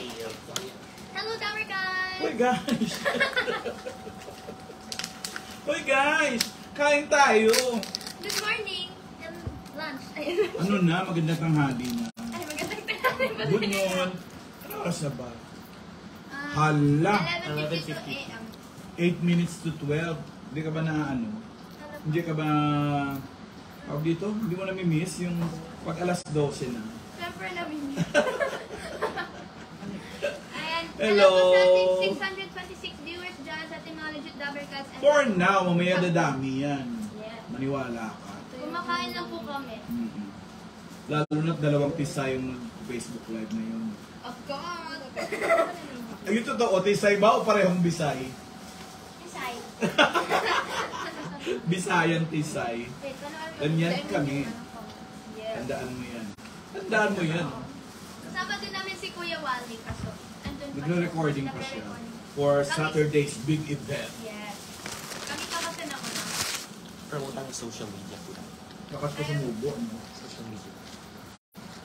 Hello, Tower guys! Hoy guys! Hoy guys! Kain tayo! Good morning and lunch. Ay, Ano na, magandang tanghali na. ay magandang tanghali ba Good noon. Ano oras na ba? Ah, Hala! 11.52 a.m. 8 minutes to 12. Hindi ka ba na ano? Hindi ka ba... Tawag dito? Hindi mo nami-miss yung pag alas 12 na. Siyempre namin. Hello. po sa ating 626 viewers dyan sa ating mga legit Cats. and- For now, mamaya dadami yan. Yes. Maniwala ka. Kumakain lang po kami. Mm-mm. Lalo na't dalawang tisa yung Facebook Live na yun. Of course. Ay, yung totoo, tisay ba o parehong bisay? Isay. Bisayan tisay. Ano- Ganyan ano- kami. Yes. Tandaan mo yan. Tandaan mo yan. Kasama din namin si Kuya Wally kaso. Nagre-recording pa siya. For Saturday's big event. Yes. Kami kakasin ako na. Promote ang social media po. Lakas ko sumubo. No? Social media.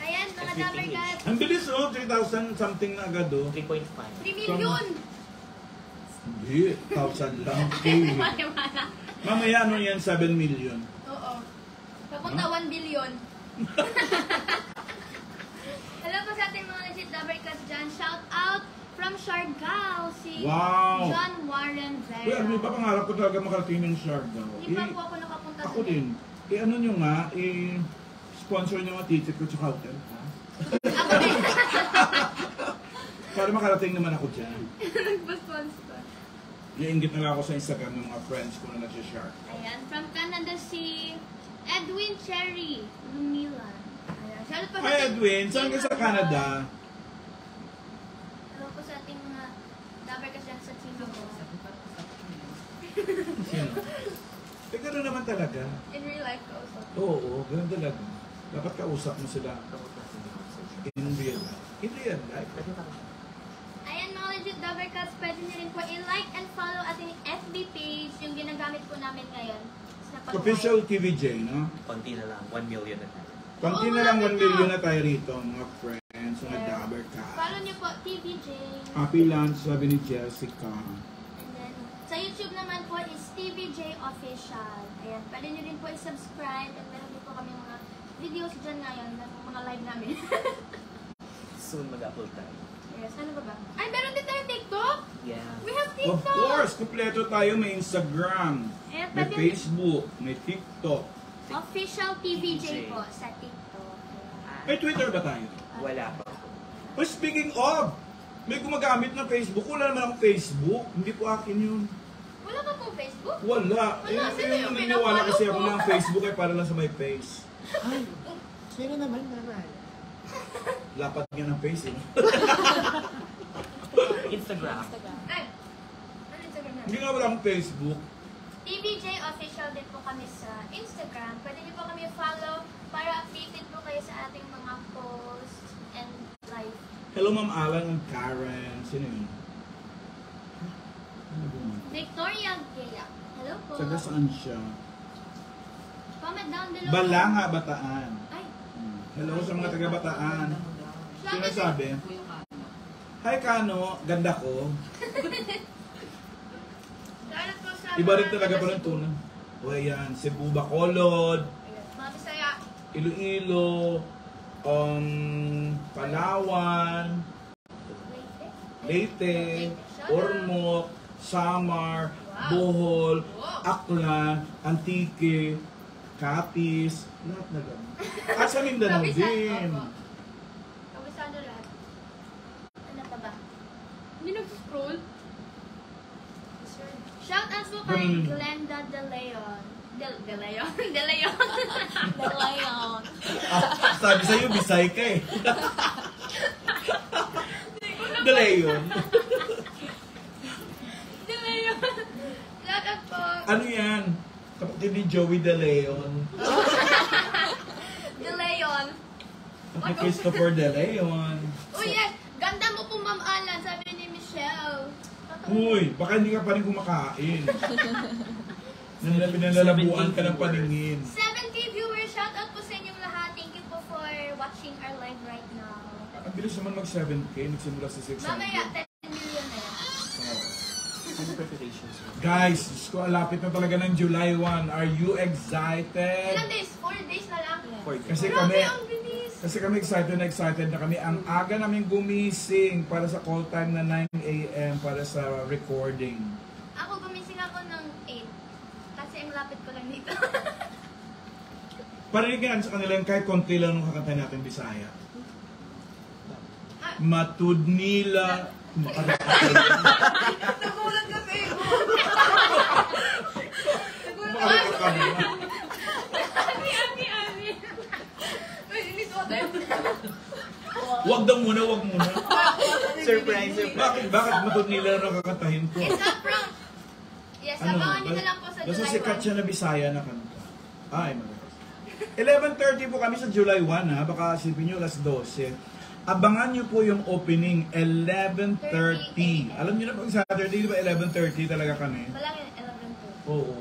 Ayan, mga is- Cats. Ang bilis oh, 3,000 something na agad oh. 3.5. 3 million! Hindi, 1,000 lang. Mamaya ano yan, 7 million. Oo. Papunta 1 billion. Hello po sa ating mga legit Dabber Cats dyan. Shout out from Siargao, si Wow! John Warren Vera. Uy, ano ba pangarap ko talaga makarating ng Siargao? Hindi pa Eh, po ako nakapunta Ako doon. din. Eh ano nyo nga, eh, sponsor nyo nga ticket ko sa hotel. Ha? Ako din. Para makarating naman ako dyan. Nagpa-sponsor. Iingit na lang ako sa Instagram ng mga friends ko na nagsishare. Ayan, from Canada si Edwin Cherry Lumilan. Sa Hi Edwin, saan ka sa. Canada? Po sa ating mga Cats dyan sa team abroad. Sino? Eh, gano'n naman talaga. In real life ko also. Oo, oo, gano'n talaga. Dapat kausap mo sila in real life. In real life. Ayan mga legit Dabber Cats, pwede nyo rin po i-like and follow ating FB page, yung ginagamit po namin ngayon. Official TVJ, no? Konti na lang. 1 million na tayo. Konti na lang 1 malapit million na. na tayo rito, mga friends, Yes. dabber ka. Follow nyo po, TVJ. Happy lunch, sabi ni Jessica. And then, sa YouTube naman po is TVJ Official. Ayan, pwede nyo rin po i-subscribe and meron din po kami mga videos dyan ngayon ng mga live namin. Soon mag-upload tayo. yes, ano ba ba? Ay, meron din tayo TikTok! Yeah. We have Of TikTok! course, kumpleto tayo. May Instagram, Ayan, may pwede Facebook, may TikTok. Official TVJ TVJ. po sa TikTok. May Twitter ba tayo? Wala pa. Oh, speaking of, may gumagamit ng Facebook. Wala naman akong Facebook. Hindi po akin yun. Wala ka pong Facebook? Wala. Wala, eh, sino eh, yung pinafollow kasi ko? ako ng Facebook ay para lang sa my face. Ay, meron naman naman. Lapat nga ng face eh. Instagram. Ay, ano Instagram namin? Hindi nga wala akong Facebook. TVJ Official din po kami sa Instagram. Pwede niyo po kami follow para updated po kayo sa ating mga posts and live. Hello Ma'am Alan and Karen. Sino yun? Ano ba yun? Victoria Gaya. Hello po. Taga saan siya? Comment down below. Balanga, Bataan. Ay, Hmm. Hello sa mga taga Bataan. Sino sabi? Hi Kano, ganda ko. Iba rin talaga pa ng Cebu. tunan. O yan, Cebu Bacolod, Ayan, Mga Bisaya. Iloilo, um, Palawan, Leyte. Ormoc, Samar. Bohol. Aklan, Antique, Capiz, lahat na lang. At sa Mindanao din. Kabisado lahat. Ano pa ba? Hindi nag-scroll. Shout out po kay Ganun. Glenda De Leon. De, De Leon? De Leon. De Leon. Ah, sabi sa'yo, Bisay ka eh. Dala yun. De Leon. Shout out po. Ano yan? Kapatid ni Joey De Leon. De Leon. Ni Christopher De Leon. Uy, baka hindi ka pa rin kumakain. Nang pinalalabuan ka ng paningin. 7K viewers, shout out po sa inyong lahat. Thank you po for watching our live right now. At bilis naman mag 7K, nagsimula sa 600. Mamaya, 10 million na yan. Guys, Diyos ko, lapit na talaga ng July 1. Are you excited? Ilang days? 4 days na lang. Kasi Grabe, kami, ang. Kasi kami excited na excited na kami. Ang aga namin gumising para sa call time na 9 a.m. para sa recording. Ako gumising ako ng 8. Kasi ang lapit ko lang dito. Parinig sa kanila kahit konti lang nung kakanta natin Bisaya. Ah. Matudnila. Nagulat kasi. Nagulat ka Ami, ami, ami. Uy, inis mo tayo. Wag daw muna, wag muna. Surprise, surprise. Bakit, bakit matudnila na kakakantahin ko? It's a prank. Yes, abangan nyo na lang po sa Basta July sikat 1. siya na Bisaya na kanta. Ay, malakas. 11.30 po kami sa July 1 ha. Baka isipin nyo alas 12. Abangan nyo po yung opening 11.30. Alam nyo na pag Saturday, di ba 11.30 talaga kami? Walang 11 po. Oo.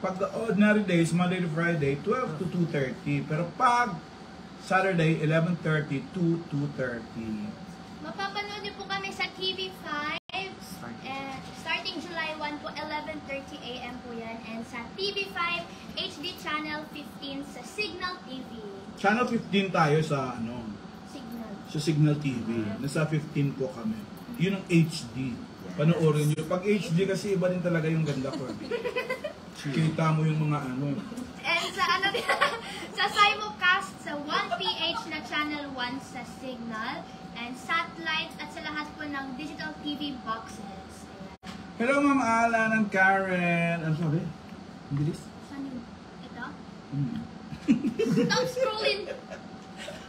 Pag ordinary days, Monday to Friday, 12 to 2.30. Pero pag Saturday, 11.30 to 2.30. Mapapanood niyo po kami sa TV5. Eh, starting July 1 po, 11.30 a.m. po yan. And sa TV5 HD Channel 15 sa Signal TV. Channel 15 tayo sa ano, Signal. sa Signal TV. Nasa 15 po kami. Yun ang HD. Panoorin nyo. Pag HD kasi iba din talaga yung ganda ko. Kita mo yung mga ano. Ano sa simulcast sa 1PH na Channel 1 sa Signal. And satellite at sa lahat po ng digital TV boxes. Hello Ma'am Alan and Karen. Ano sabi? Ang bilis. Saan yun? Ito? Hmm. Stop scrolling!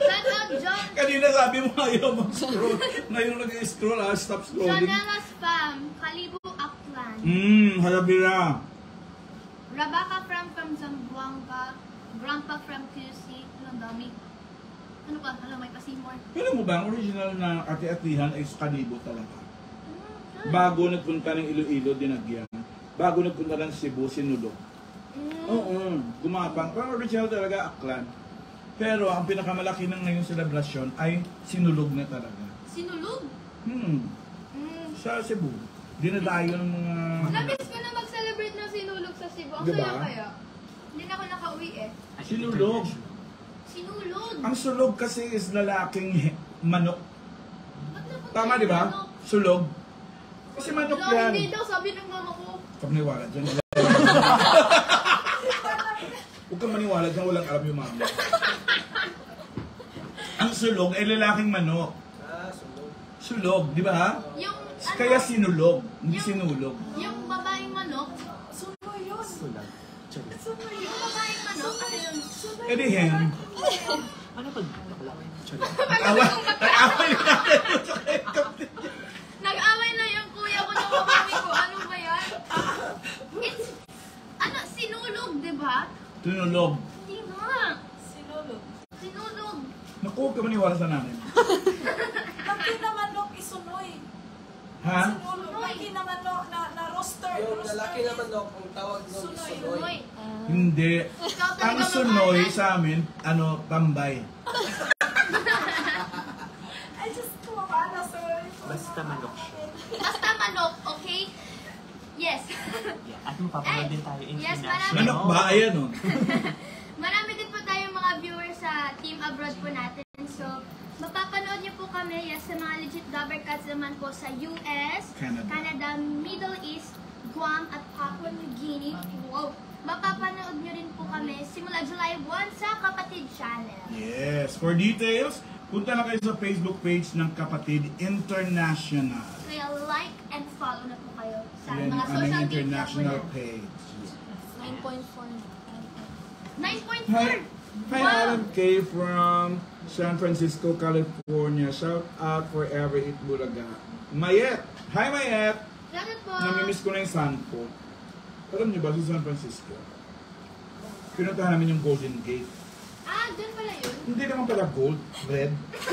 Shout out John Kanina sabi mo ayaw mag-scroll. Ngayon nag-scroll ah. Stop scrolling. Janela Spam, Kalibu Aklan, Hmm, halabira. Rabaka from from Zamboanga, Grandpa from QC, ang dami. Ano ka? Alam, may pasimor. Alam mo ba, ang original na ati-atihan ay sa Kalibo talaga. Mm, Bago nagpunta ng Iloilo, dinagyan. Bago nagpunta ng Cebu, sinulog. mm. Oo, gumapang. Pero original talaga, aklan. Pero ang pinakamalaki ng ngayon celebration ay sinulog na talaga. Sinulog? Hmm, Mm. sa Cebu. Dinadayo ng mga... Namiss ko na mag-celebrate ng Ang Diba? saya kaya. Hindi na ako nakauwi eh. Sinulog. Sinulog! Ang sulog kasi is lalaking manok. Tama, di ba? manok? Sulog. Kasi manok yan. Hindi daw, sabi ng mama ko. Huwag maniwala dyan. Huwag kang maniwala dyan, walang alam yung mama. Ang sulog ay lalaking manok. Ah, sunog. Sulog, di ba? Yung, ano, Kaya sinulog, hindi Yung- sinulog. yung babaeng manok, suno yun. Sulag. Babaeng manok, ano? Eh. Ano pag bakla? Sorry. Nag-away nag-away natin sa kapatid. Nag-away na yung kuya ko na mami ko. Ano ba yan? It's, ano, sinulog, di ba? Tunulog. Hindi nga. Sinulog. Sinulog. Naku, huwag ka maniwala sa namin. Pagki naman no, isunoy. Ha? Sinulo, pagki naman no, na, na roster. Is- naman no, kung tawag nung Sunoy. Hindi. Ang sunoy sa amin, ano, tambay. I just kumakaano, sorry. Basta manok siya. Basta manok, okay? Yes. Yeah. At mapapanood din tayo Yes, international. Manok ba? Ayan o. Marami din po tayong mga viewers sa Team Abroad po natin. So, mapapanood niyo po kami yes, sa mga legit Dabber Cats naman po sa US, Canada. Middle East, Guam, at Papua New Guinea. Wow! Mapapanood niyo rin po kami simula July 1 sa Kapatid Channel. Yes. For details, punta na kayo sa Facebook page ng Kapatid International. Kaya like and follow na po kayo sa Yan mga social media international page. 9.4. Hi, hi Alan K from San Francisco, California. Shout out forever Eat Bulaga. Mayet! Hi Mayet! Salamat po. Namimiss ko na yung sun ko. Alam niyo ba sa San Francisco? Pinuntahan namin yung Golden Gate. Ah, dun pala yun. Hindi naman pala gold, red. It's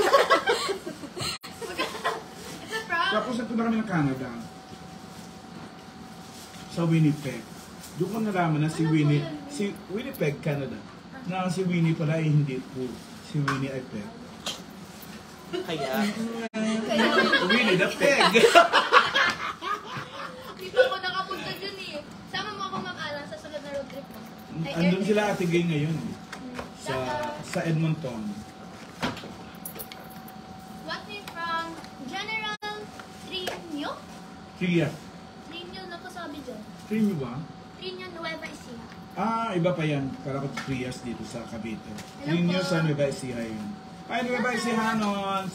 a prank. Tapos nagpunta kami ng Canada. Sa Winnipeg. Doon ko nalaman na si Ano Winnie, yun? si Winnipeg, Canada. Na si Winnie pala ay hindi po. Si Winnie ay pet. Kaya, Winnie the Peg. Hindi pa ako nakapunta dyan eh. Sama mo ako Ma'am Alan sa sunod na road trip mo. Ay, Andun sila. Ate Gay ngayon. Mm. Sa, sa Edmonton. Watching from General Trinio? Tria. Trinio, nakasabi dyan. Tria ba? Trinio Nueva Ecija. Ah, iba pa yan. Kala ko Trias dito sa Cavite. Po. sa Nueva Ecija yun. Hi, Nueva Ecija, Hanons!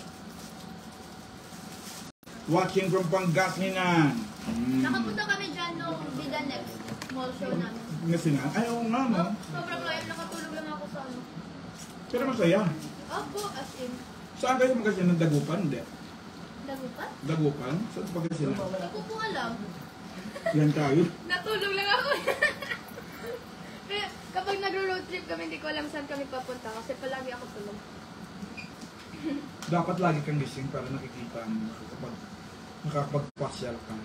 Watching from Pangasinan. Mm. Nakapunta kami dyan nung Vida Next mall show namin. Pangasinan? Ay, oo nga, no? Sobrang layo. Nakatulog lang ako sa ano. Pero masaya. Opo, as in. Saan kayo Pangasinan? Dagupan? Hindi. Dagupan? Dagupan? Saan sa Pangasinan? Hindi ko po alam. Yan tayo. Natulog lang ako. Kaya kapag nagro-road trip kami, hindi ko alam saan kami papunta kasi palagi ako tulog. Dapat lagi kang gising para nakikita mo kapag nakakapagpasyal ka.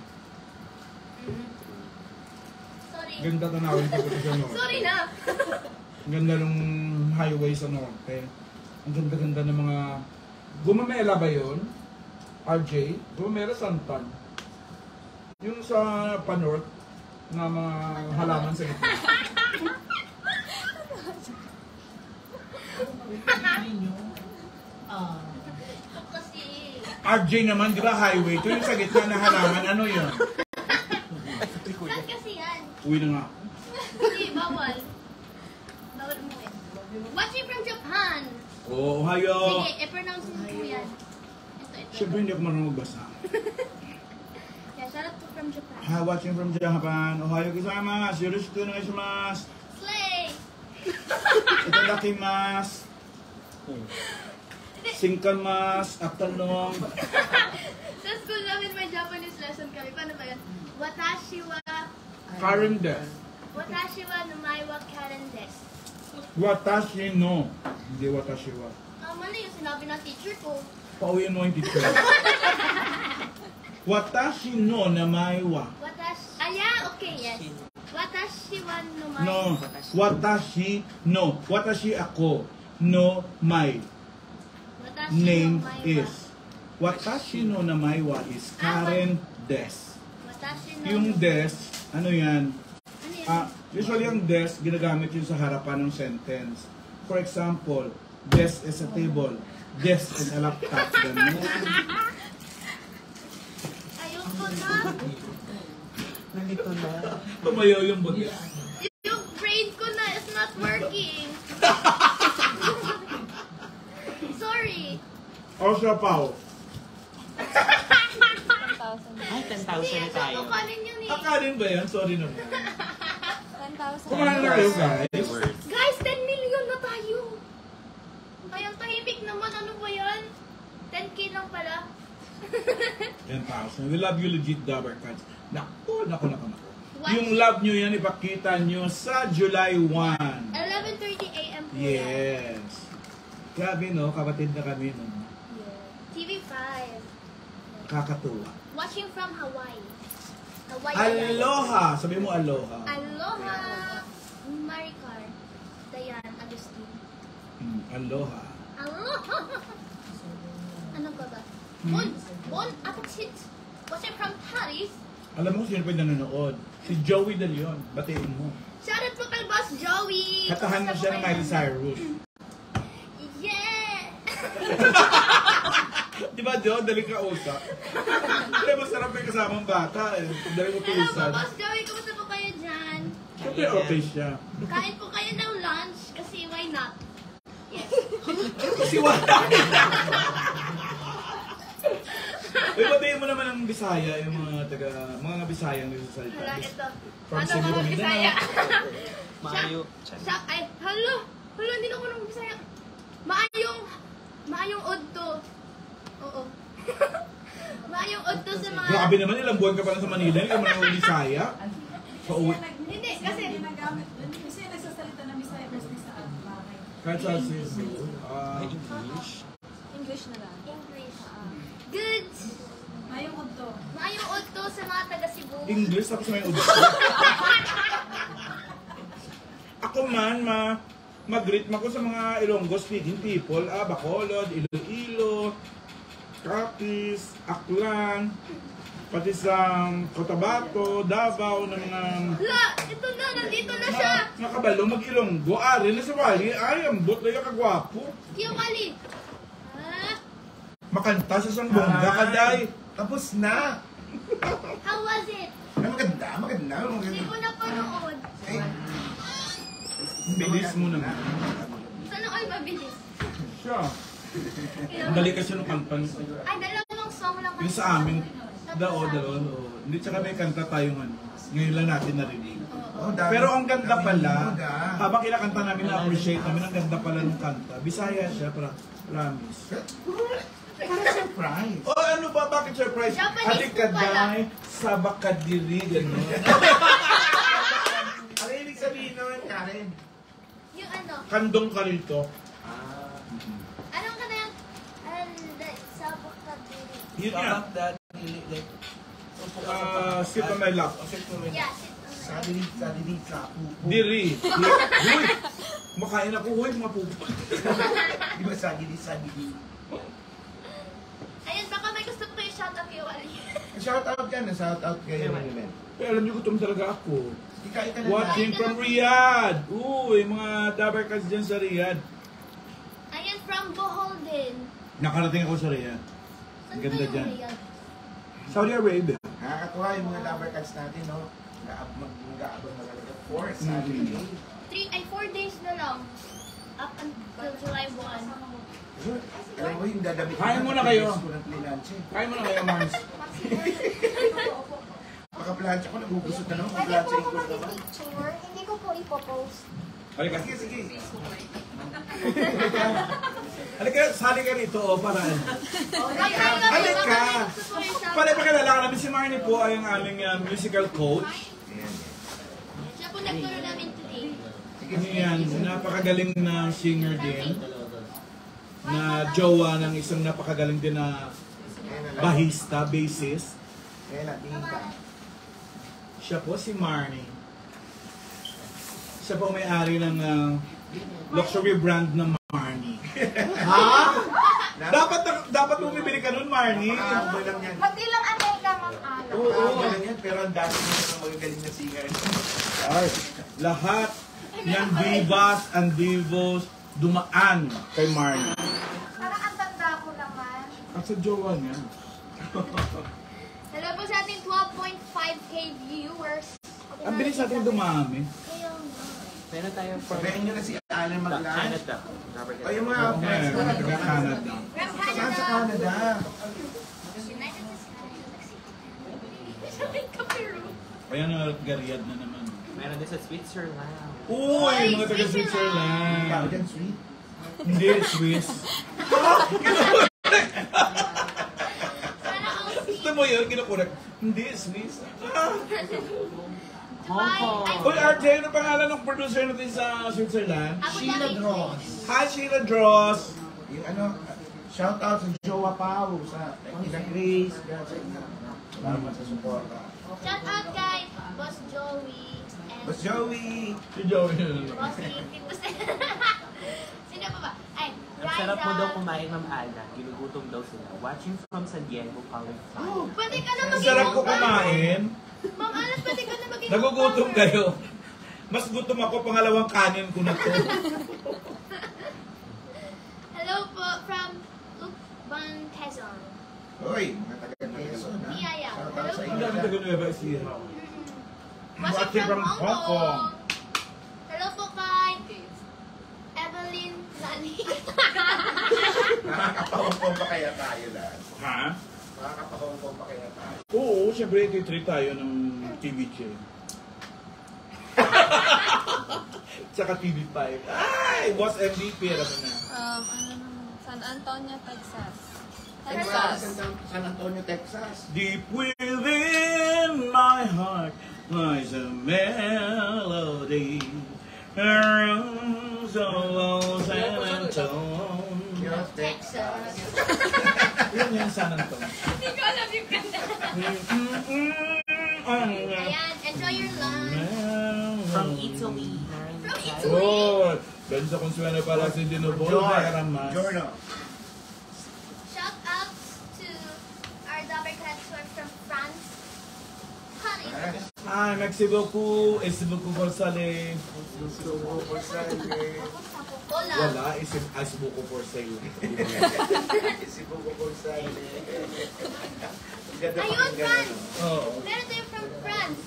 Sorry. Ganda tanawin ko sa norte. Sorry na. Ang ganda ng highway sa norte. Ang ganda-ganda ng mga... Gumamela ba yun? RJ? Gumamela Santan. Yung sa pa-north na mga halaman sa gitna. Kasi, RJ naman, di ba highway? Ito yung sa gitna na halaman. Ano yun? Uwi na nga. Hindi, bawal. Bawal umuwi. Watching from Japan. Oh, Ohio! Sige, i-pronounce mo po yan. Ito, ito. Siyempre hindi ako marunong magbasa. Yeah, shout out po from Japan. Hi, watching from Japan. Ohio gozaimasu. Yoroshiku onegaishimasu. Slay! Itadakimasu. Singkamas. Afternoon. Sa school namin may Japanese lesson kami. Paano ba yan? Watashi wa, Karen des. watashi wa numai wa Karen desu. Watashi no. Hindi watashi wa. Tama na yung sinabi ng teacher ko. Pauwiin mo yung teacher. Watashi no namai wa. Watashi, yeah, okay, yes. Watashi wa numai. No. Watashi no. Watashi ako. No mai. Watashi Name wa. is. Watashi no namai wa is Karen des. Watashi no Yung des, ano yan? Ah, usually ang des, ginagamit yun sa harapan ng sentence. For example, desk is a table. Desk is a laptop. Ganun. Ayoko na. nandito na. Tumayo yung buntis. Yung brain ko na is not working. Sorry. O siya, Pao. Ay, 10,000 Hindi, na ito tayo. kanin yun eh. Akarin ba yan? Sorry naman. 10,000. Kumain na kayo, guys. Guys, 10 million na tayo. Kayang tahimik naman. Ano ba yan? 10k lang pala. 10,000. We love you legit, Dabber Cats. Naku, naku, naku, naku. What? Yung love nyo yan, ipakita nyo sa July 1. 11.30 a.m. po. Yes. Grabe, no? Kapatid na kami, no? TV5. Kakatuwa. Watching from Hawaii. Hawaii. Aloha! Sabi mo aloha. Aloha. Maricar. Dayan Agustin. Hmm, aloha. Aloha. ano ba ba? Hmm? Bon, Bon Appetit. Watching from Paris. Alam mo kung sino pa yung nanonood? Si Joey De Leon. Batiin mo. Shoutout po kay Boss Joey. Katahan Kamusta siya ng? Miley Cyrus. Yeah! Di ba, Jo? Dali ka usap. Hindi, masarap yung kasamang bata. Eh. Dali mo Hello po, tulisan. Boss Joey. Kumusta po kayo dyan? Siyempre, okay siya. Kain po kayo ng lunch kasi why not? Yes. Kasi wala. Uy, batiin mo naman ang Bisaya, yung mga taga, mga Bisayang nagsasalita. Wala, ito. From Ano Cebu, ko Mindanao. Bisaya? Mayo. Sa, ay, halo. Halo, hindi na ako nang Bisaya. Maayong, maayong odto. Oo. maayong odto sa mga... Grabe naman, ilang buwan ka pa lang sa Manila, hindi ka man ang Bisaya. Pauwi. Hindi, kasi... Hindi nagamit. Kasi nagsasalita ng Bisaya versus sa bahay. Kahit sa sis. Ah, English. English na lang. English. Good. Mayong udto. Maayong odto sa mga taga Cebu. English tapos may udot. Ako man, ma mag-greet man ko sa mga Ilonggo speaking people, ah, Bacolod, Iloilo, Capiz, Aklan, pati sa Cotabato, Davao, ng mga Hala, ito na, nandito na siya. mga, kabalo, mag-ilonggo, ari na sa wali, ay, ang bot na yung kagwapo. Kiyo Kali. Ah, Makanta sa isang bongga kaday. Tapos na. how was it? Ay, maganda, maganda, Hindi maganda. ko napanood. Eh, Bilis mo naman. Sana all mabilis. Siya. Ang dali kasi nung kanta. Ay, dalawang song lang. Yung sa amin, dao, dalawa, oo. Hindi, tsaka may kanta tayo ano. Ngayon lang natin narinig. oh, dami- Pero ang ganda pala, habang kinakanta namin, na-appreciate namin, ang ganda pala ng kanta. Bisaya siya, pra, promise. Parang surprise. O ano ba, bakit surprise? Japanese po pala. dahil sa bakadiri, gano'n. Ano ibig sabihin naman, Karen? Yung ano, Kandong ka rito. anong ka na yan? Al- sa Bukadiri. Yun nga. Ah, sit on my lap. Yeah, sit on my- Sadili, sadili, sa pupo. Diri. Uy! Makain ako, huy, mga pupo. Di ba sadili, sadili? Ayun, baka may gusto po kayo shoutout kay Wally. Shout out ka na, shout out kayo. Amen. Pero alam niyo, gutom talaga ako. Watching from Riyadh. Uy, mga dabarkas dyan sa Riyadh. Ayun, from Bohol din. Nakarating ako sa Riyadh. Ang ganda dyan. Saudi Arabia. Nakakatuwa yung mga lover cards natin, no? Mag- mag- Mag-aabang na talaga. For Saturday. Mm. Three, ay, four days na lang. Up until July 1. Alam mo yung dadamit Kain muna kayo. plinanche. Kain mo na kayo, Mars. Pagka-plancha ko, nagugusot na naman. Pwede po ako mag-picture. Hindi ko po ipopost. Halika. Sige, sige. Halika, sali ka rito, o, para. Ay, ay, Halika. gusto po yung shoutout. Pala, pakilala ka namin si Marnie po ay ang aming uh, musical coach. Ayan. Siya po nagturo namin today. Sige, Ano sige. yan, napakagaling na singer din. Na jowa ng isang napakagaling din na Ayan bahista, bassist. Ayan. Siya po si Marnie. Siya po may-ari ng uh, luxury brand na Marnie. ha? dapat dapat bumibili ka nun, Marnie. Nakakabay lang yan. Pati lang Amerika, Ma'am Ala. Oo. Nakakabay lang yan, pero ang dami nyo ng magagaling na singer. Ay, lahat ng divas and divos dumaan kay Marnie. Parang ang tanda ko naman. At sa jowa niya. Hello po sa ating 12.5k viewers. Ang bilis natin dumami. Meron tayo from Sabihin nyo na si Alan Maglan. Canada. O yung mga friends ko na Canada. Saan sa Canada. Canada? United States. Sabi ka Peru. Ayan ang Gariad na naman. Meron din sa Switzerland. Uy, mga taga Switzerland. dyan, sweet. Hindi, Swiss. Gusto mo yun, kinukurak. Hindi, Swiss. Dubai. Ay, Uy, RJ, ano pangalan ng producer natin sa Switzerland? Sheila. Dross. Hi, Sheila Dross. Yung ano, shout out sa Jowa Pau, sa Ina Grace, yan sa inyo. Salamat sa suporta. Shout out kay Boss Joey. And Boss Joey! Si Joey. Boss Tito. Sino pa ba? Ay, Ang sarap mo daw kumain, Ma'am Alna. Ginugutom daw sila. Watching from San Diego, California. Pwede ka na Ang maging sarap ko kumain. Ma'am Alas, pwede ka na maging Nagugutom kayo. Mas gutom ako, pangalawang kanin ko na to. Hello po from Lukban, Quezon. Hoy, mga taga-Quezon ha. Biyaya. Shout out sa Ang dami taga Nueva Ecija. Watching Watching from from Hong Kong. Hello po kay Evelyn Lani. Nakakapahongkong pa kaya tayo lahat. Ha? Nakakapahongkong pa kaya tayo. Siyempre 83 tayo ng TVJ. Tsaka TV5. Ay, Boss MVP, alam mo na. Um, ano naman? San Antonio, Texas. Texas. Texas. San Antonio, Texas. Deep within my heart lies a melody. Rose of San Antonio. Texas. Yun yung San Anton. Hindi ko alam yung. Ayan, enjoy your lunch. From Italy. From Italy. Oh, Benzo Consuelo para sa Dinobol. Giorno. Shout out to our double customer from France. Hi, ah, Mexico. It's Wala, isip ice buko for sale. Isip ko po sa Ganda Ayun, France! Oo. Meron tayo from France.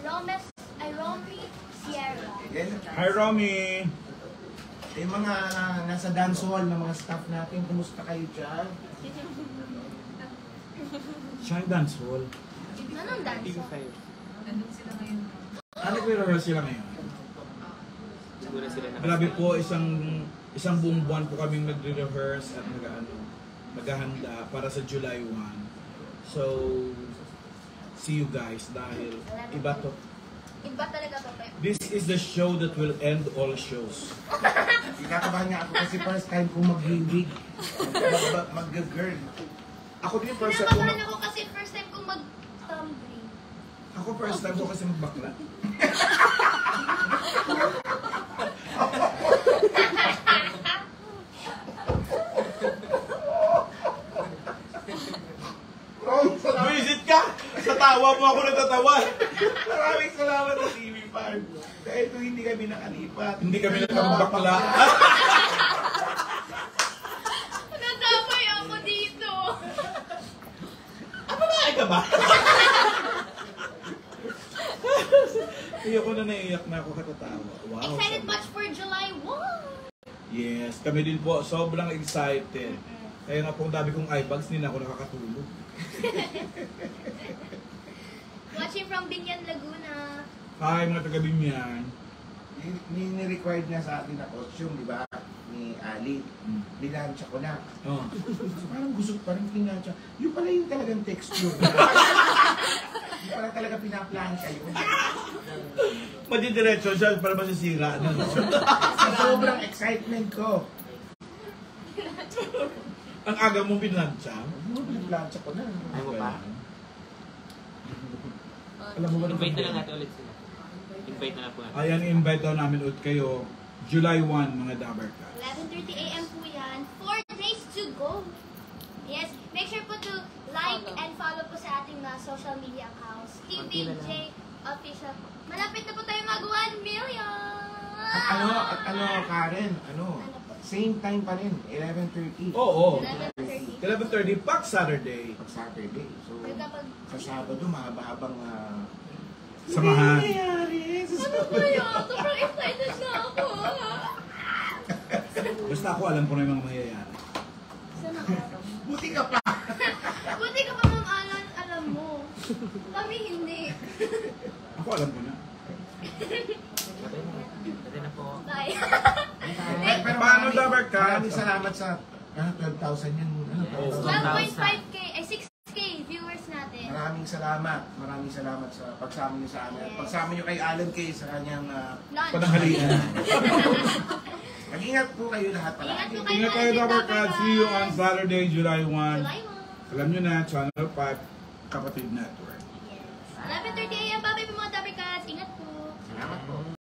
Romes, ay Romy Sierra. Hi, Romy. Yung mga nasa dance hall ng mga staff natin, kumusta kayo dyan? Siya yung dance hall. Anong dance? TV5. Ano ko rehearse sila ngayon? Siguro sila na. Grabe po, isang isang buong buwan po kaming nagre-rehearse at nag ano, maghahanda para sa July 1. So, see you guys dahil iba to. Iba talaga to, Pep. This is the show that will end all shows. Kinakabahan nga ako kasi first time kong mag-wig. Mag- Mag-girl. Ako din first time ko mag- ako kasi first time kong mag-tumbling. Ako first time ko kasi magbakla. Oh, salamat. Visit ka! Sa tawa mo ako natatawa. Maraming salamat sa TV5. Dahil kung hindi kami nakalipat. Hindi kami nakabakla. Nadamay ako dito. Ay ka ba? Iyak ko na naiiyak na ako katatawa. Wow. Excited sobrang- much for July 1. Yes, kami din po. Sobrang excited. Kaya nga po ang dami kong eyebags, hindi na ako nakakatulog. From Binyan, Laguna. Hi mga taga-Binyan. Ni- ni- Ni-required niya sa atin na costume, di ba? Ni Ali. Mm. Binansya ko na. Oh. So, parang gusto ko parang pinansya. Yung pala yung talagang texture. yung pala talaga pinaplansya yun. Madidiretso siya para masisira. Ano? Sa sobrang excitement ko. ang aga mo pinansya. Ano, pinaplansya ko na. Mo pa? Alam mo ba Invite na lang natin ulit sila. Invite na lang po natin. Ayan, invite daw namin ulit kayo. July 1, mga Dabber Cats. 11.30 a.m. po yan. Four days to go. Yes, make sure po to like Follow. and follow po sa ating mga social media accounts. TVJ Official. Malapit na po tayo mag 1 million! At ano, at ano, Karen, ano, Ano? Same time pa rin, 11.30. Oo. 11.30. 11.30 pag Saturday. Pag Saturday. So, sa Sabado, mahaba-habang uh, Samahan. nangyayari Ano ba yun? Sobrang excited na ako. Basta ako alam ko na yung mga mangyayari. Buti ka pa! Buti ka pa, Ma'am Alan, alam mo. Kami hindi. Ako alam ko na. Maraming salamat sa ano, 12,000 yan. Ano, Oo. 12,000. 12.5k, ay 6k viewers natin. Maraming salamat. Maraming salamat sa pagsama niyo sa amin. At pagsama niyo kay Alan Kay sa kanyang uh, Lunch. Mag-ingat po kayo lahat Ingat palagi. po kayo. Ingat kayo. See you on Saturday, July 1. July 1. Alam nyo na, Channel 5, Kapatid Network. Yes. 11.30 a.m. Bye-bye po mga Cats. Ingat po. Salamat po.